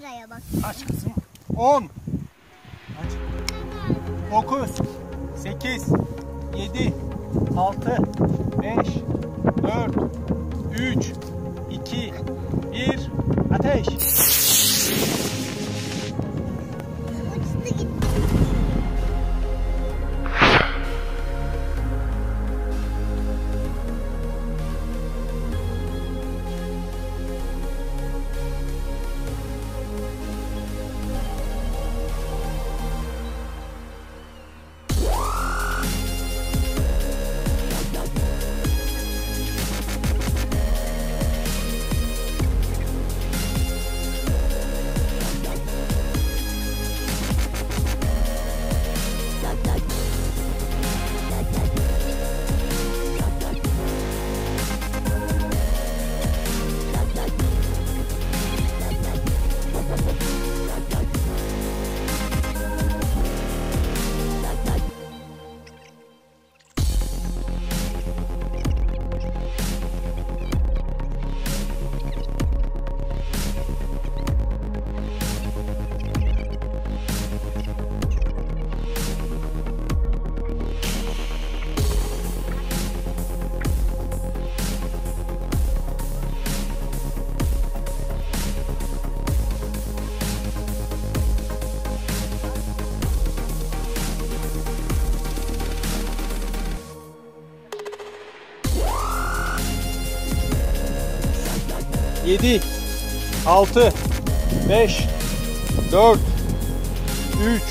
Kameraya bak. Aç kızım. 10. Aç. 9. 8. 7. 6. 5. 4. 3. 2. 1. Ateş. 7 6 5 4 3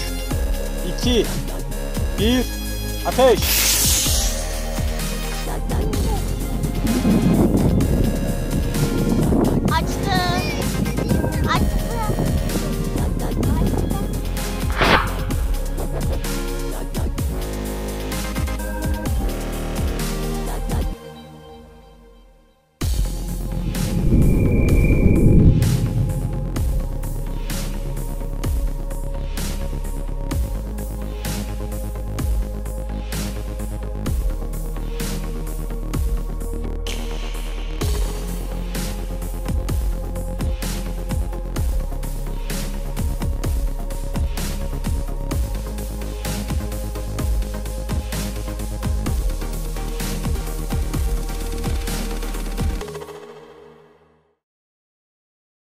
2 1 Ateş!